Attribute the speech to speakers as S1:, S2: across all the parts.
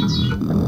S1: Mm-hmm.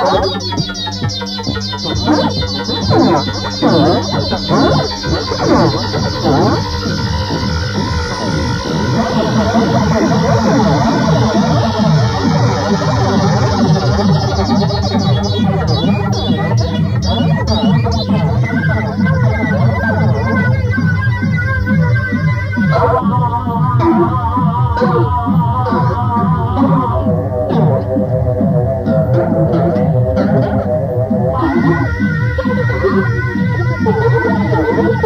S1: Oh,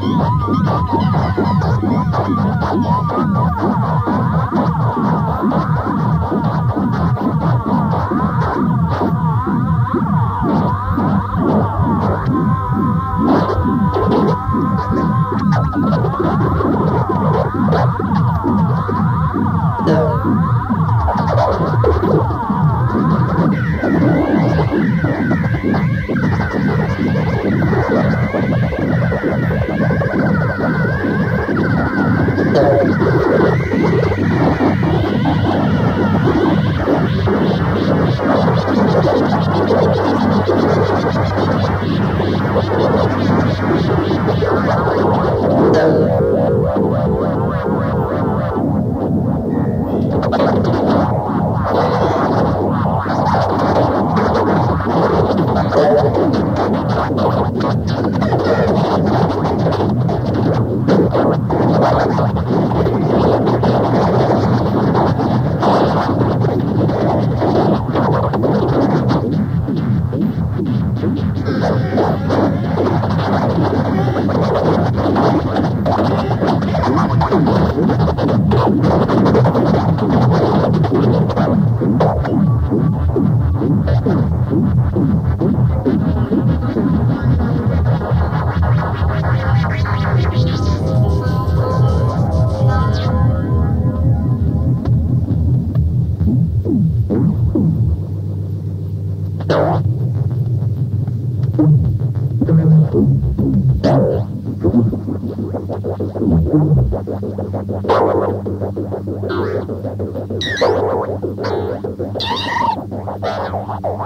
S1: Thank you.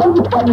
S1: どこかで。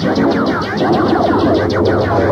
S1: Thank you.